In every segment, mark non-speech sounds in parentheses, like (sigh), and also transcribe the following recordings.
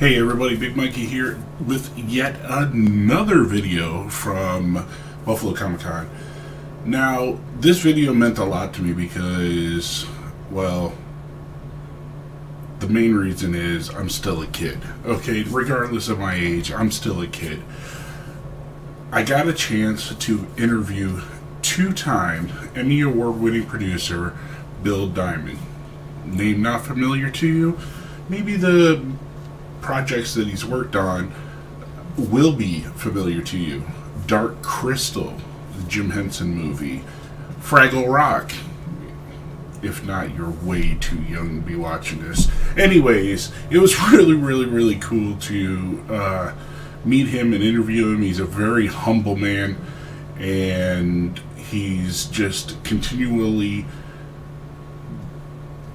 Hey everybody, Big Mikey here with yet another video from Buffalo Comic Con. Now, this video meant a lot to me because, well, the main reason is I'm still a kid. Okay, regardless of my age, I'm still a kid. I got a chance to interview two-time Emmy Award-winning producer Bill Diamond. Name not familiar to you? Maybe the projects that he's worked on will be familiar to you. Dark Crystal, the Jim Henson movie. Fraggle Rock. If not, you're way too young to be watching this. Anyways, it was (laughs) really, really, really cool to uh, meet him and interview him. He's a very humble man, and he's just continually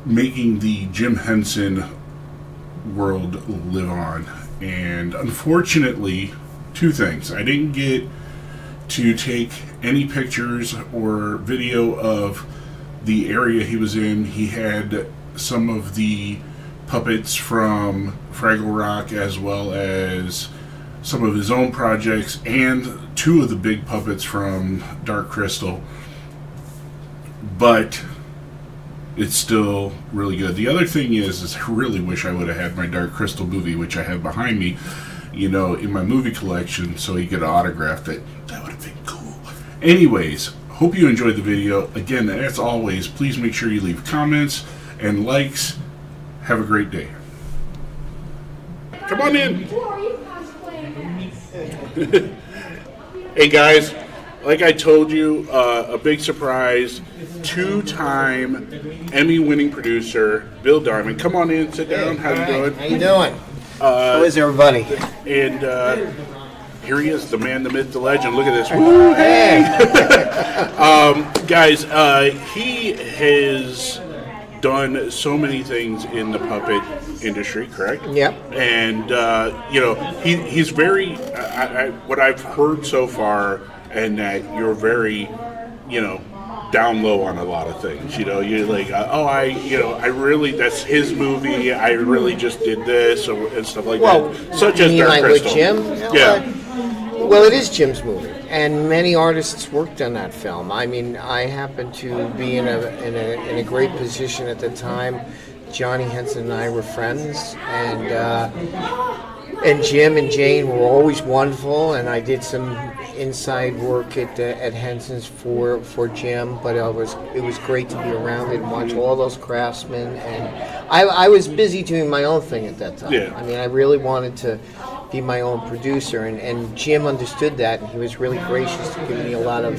making the Jim Henson world live on. And unfortunately, two things. I didn't get to take any pictures or video of the area he was in. He had some of the puppets from Fraggle Rock as well as some of his own projects and two of the big puppets from Dark Crystal. But it's still really good. The other thing is, is I really wish I would have had my Dark Crystal movie, which I have behind me, you know, in my movie collection, so he could autograph it. That would have been cool. Anyways, hope you enjoyed the video. Again, as always, please make sure you leave comments and likes. Have a great day. Come on in. (laughs) hey guys, like I told you, uh, a big surprise. Two-time Emmy-winning producer Bill Diamond. Come on in, sit down. How you doing? How you doing? How is everybody? And uh, here he is, the man, the myth, the legend. Look at this. Woo, hey! (laughs) um, guys, uh, he has done so many things in the puppet industry, correct? Yep. And uh, you know, he, he's very. I, I, what I've heard so far, and that you're very, you know, down low on a lot of things. You know, you're like, uh, oh, I, you know, I really that's his movie. I really just did this or, and stuff like Well, that. Such as Dark like Crystal. Jim? Yeah. Well, it is Jim's movie, and many artists worked on that film. I mean, I happened to be in a in a in a great position at the time. Johnny Henson and I were friends, and uh, and Jim and Jane were always wonderful. And I did some inside work at uh, at Henson's for for Jim, but it was it was great to be around it and watch all those craftsmen. And I, I was busy doing my own thing at that time. Yeah. I mean, I really wanted to be my own producer, and, and Jim understood that, and he was really gracious to give me a lot of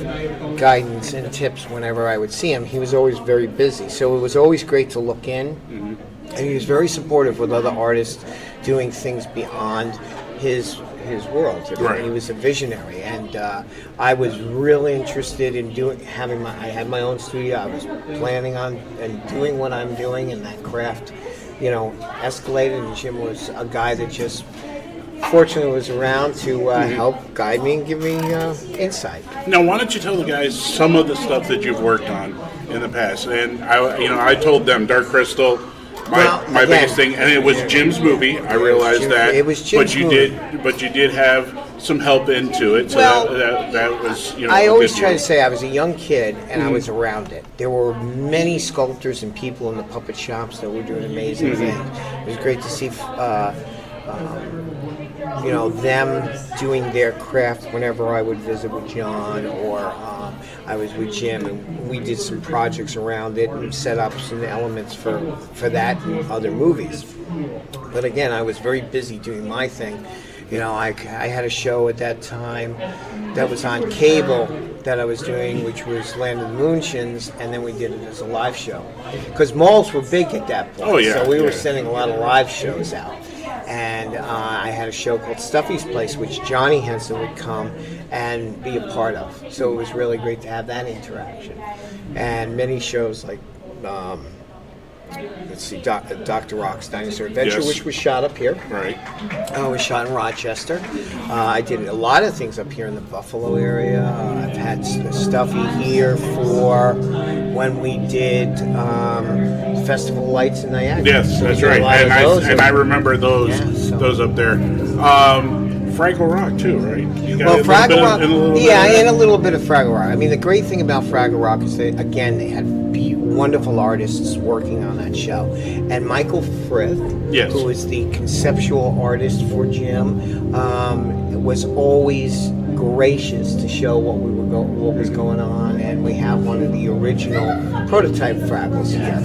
guidance and tips whenever I would see him. He was always very busy, so it was always great to look in, and he was very supportive with other artists doing things beyond his his world. I mean, Right. He was a visionary, and uh, I was really interested in doing having my. I had my own studio. I was planning on and doing what I'm doing, and that craft, you know, escalated. And Jim was a guy that just fortunately was around to uh, help guide me and give me uh, insight. Now, why don't you tell the guys some of the stuff that you've worked on in the past? And I, you know, I told them Dark Crystal, my, Well, my again- biggest thing, and it was Jim's movie. I realized Jim- that. it was Jim's but you movie. did, but you did have some help into it. So Well, that, that, that was, you know, I always try to say I was a young kid and Mm-hmm. I was around it. There were many sculptors and people in the puppet shops that were doing amazing Mm-hmm. things. It was great to see, uh, um, you know, them doing their craft whenever I would visit with John or um, I was with Jim and we did some projects around it and set up some elements for, for that and other movies. But again, I was very busy doing my thing. You know, I, I had a show at that time that was on cable that I was doing, which was Land of the Moonshins, and then we did it as a live show. Because malls were big at that point, Oh, yeah, so we were sending a lot of live shows out. And uh, I had a show called Stuffy's Place, which Johnny Henson would come and be a part of. So it was really great to have that interaction. And many shows like um, let's see, Doc, Dr. Rock's Dinosaur Adventure, Yes. which was shot up here. Right. Uh, was shot in Rochester. Uh, I did a lot of things up here in the Buffalo area. Uh, I've had stuffy here for when we did um, Festival Lights in Niagara. Yes, So that's right, and I and I remember those Yeah, so- those up there. Um, Fraggle Rock too, right? You got Well, Fraggle of- Rock, and a little bit yeah, of and a little bit of Fraggle Rock. I mean, the great thing about Fraggle Rock is that again they had wonderful artists working on that show, and Michael Frith, Yes. who is the conceptual artist for Jim, um, was always gracious to show what we were go- what was going on, and we have one of the original prototype Fraggles here,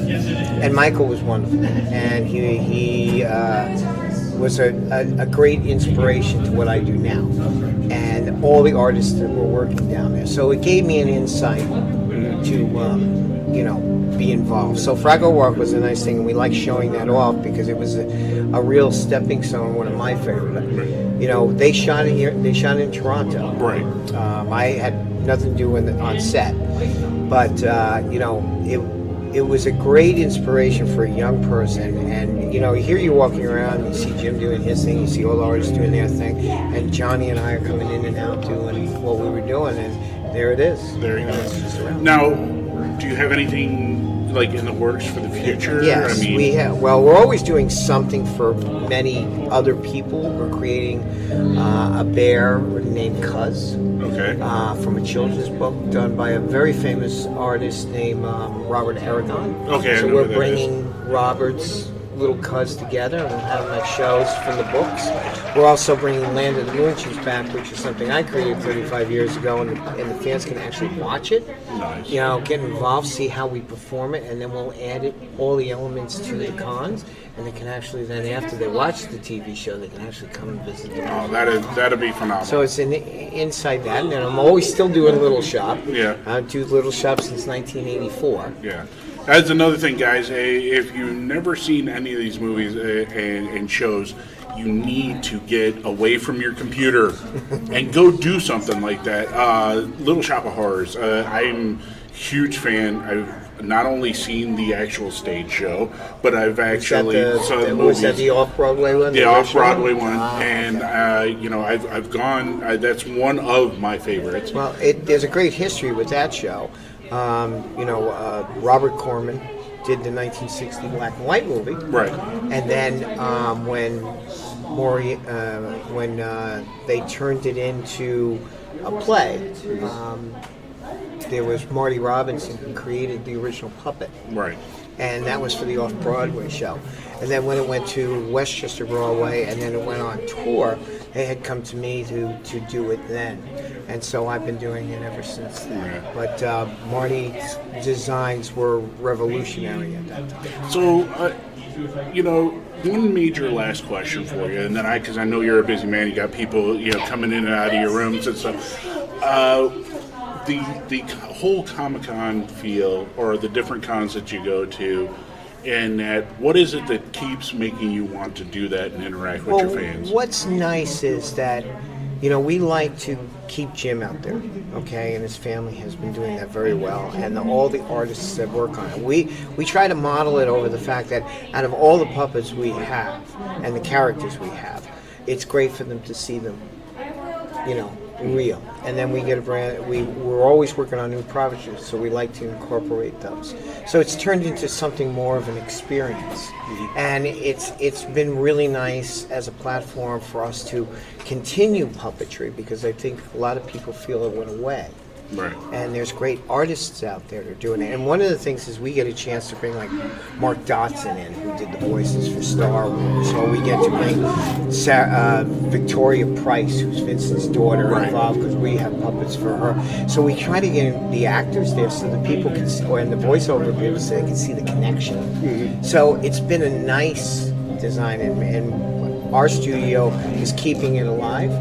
and Michael was wonderful, and he he. Uh, was a, a, a great inspiration to what I do now, and all the artists that were working down there. So it gave me an insight to, um, you know, be involved. So Fraggle Rock was a nice thing, and we like showing that off because it was a, a real stepping stone, one of my favorite. You know, they shot it here. They shot in Toronto. Right. Um, I had nothing to do with on set, but uh, you know, it it was a great inspiration for a young person. And you know, here you're walking around, you see Jim doing his thing, you see all the artists doing their thing, and Johnny and I are coming in and out doing what we were doing, and there it is. There you know, go. it's just around. Now, do you have anything like in the works for the future? Yes, I mean, we have. Well, we're always doing something for many other people. We're creating uh, a bear named Cuz. Okay. uh, from a children's book done by a very famous artist named um, Robert Aragon. Okay, so we're bringing Robert's little cuz together, and them at shows from the books. We're also bringing Land of the Moonchies back, which is something I created 35 years ago, and the, and the fans can actually watch it. Nice. You know, get involved, see how we perform it, and then we'll add it all the elements to the cons, and they can actually then after they watch the TV show, they can actually come and visit the Oh, that is that'd be phenomenal. so it's in, inside that, and then I'm always still doing Little Shop. Yeah. I do Little Shop since 1984. Yeah. That's another thing, guys. eh, If you've never seen any of these movies eh, and, and shows, you need to get away from your computer and go do something like that. Uh, Little Shop of Horrors. Uh, I'm huge fan. I've not only seen the actual stage show, but I've actually the, saw the the- was that the off Broadway one? The off Broadway one, Ah, and okay. uh, you know I've, I've gone. Uh, that's one of my favorites. well, it, there's a great history with that show. Um, you know, uh, Robert Corman did the 1960 black and white movie, Right. and then um, when Maury, uh, when uh, they turned it into a play. Um, there was Marty Robinson who created the original puppet. Right. and that was for the off Broadway show. And then when it went to Westchester Broadway and then it went on tour, they had come to me to, to do it then. And so I've been doing it ever since then. Yeah. But uh, Marty's designs were revolutionary at that time. So, uh, you know, one major last question for you, and then I, because I know you're a busy man, you got people, you know, coming in and out of your rooms and stuff. Uh, the the whole Comic Con feel, or the different cons that you go to, and that what is it that keeps making you want to do that and interact with Well, your fans? what's nice is that, you know, we like to keep Jim out there, okay, and his family has been doing that very well, and the, all the artists that work on it. We we try to model it over the fact that out of all the puppets we have and the characters we have, it's great for them to see them, you know, real. And then we get a brand. We we're always working on new projects, so we like to incorporate those. So it's turned into something more of an experience, mm-hmm. and it's it's been really nice as a platform for us to continue puppetry because I think a lot of people feel it went away. Right. And there's great artists out there that are doing it. And one of the things is we get a chance to bring like Mark Dodson in, who did the voices for Star Wars, So we get to bring Sarah, uh, Victoria Price, who's Vincent's daughter, Right. involved because we have puppets for her. So we try to get the actors there so that people can, see, or and the voiceover people so they can see the connection. So it's been a nice design, and, and our studio is keeping it alive.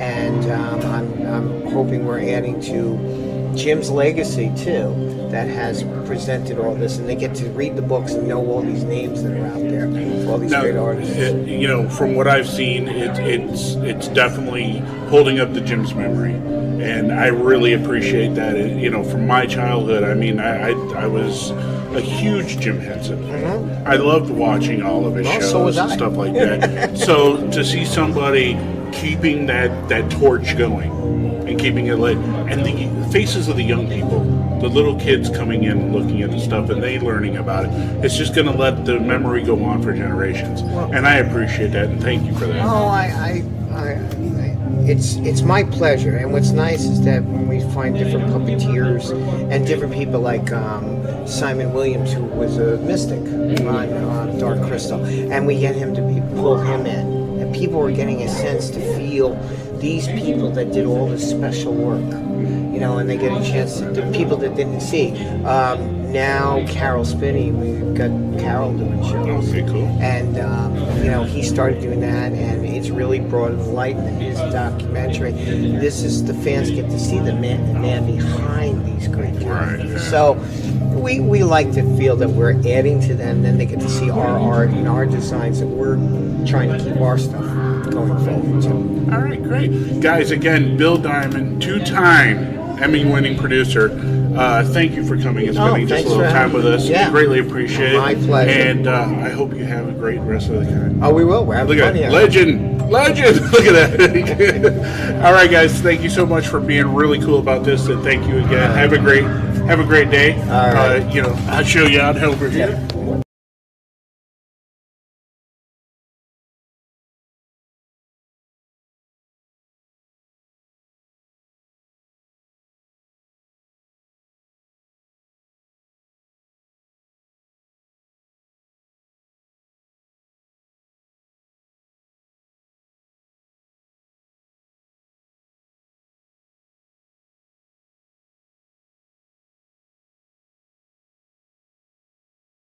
And um, I'm, I'm hoping we're adding to Jim's legacy too, that has presented all this, and they get to read the books and know all these names that are out there, all these Now, great artists. it- you know, from what I've seen, it, it's it's definitely holding up the Jim's memory, and I really appreciate that. It, you know, from my childhood, I mean, I I, I was a huge Jim Henson. fan. I loved watching all of his Mm-hmm. Well, shows so and I. stuff like (laughs) that. so to see somebody keeping that that torch going and keeping it lit, and the faces of the young people, the little kids coming in, and looking at the stuff, and they learning about it. It's just going to let the memory go on for generations, and I appreciate that, and thank you for that. Oh, I, I, I, it's it's my pleasure. And what's nice is that when we find different puppeteers and different people like um, Simon Williams, who was a mystic on, on Dark Crystal, and we get him to be, pull him in, people were getting a sense to feel these people that did all this special work. You know, and they get a chance to the people that didn't see. Um, now, Caroll Spinney, we've got Caroll doing shows. Okay, cool. And um, you know, he started doing that, and it's really brought to light in his documentary. This is the fans get to see the man, the man behind these great characters. yeah. So we we like to feel that we're adding to them. Then they get to see our art and our designs that we're trying to keep our stuff going forward. too. All right, great. Guys, again, Bill Diamond, two time Emmy winning producer. Uh, thank you for coming and Oh, spending just a little time with us. Yeah. We greatly appreciate it. My pleasure. And uh, I hope you have a great rest of the time. Oh, we will. We're having Look fun at here. Legend. Legend. (laughs) Look at that. (laughs) All right, guys. Thank you so much for being really cool about this. And thank you again. Have a great have a great day. right. Uh, you know, I'll show you out over here.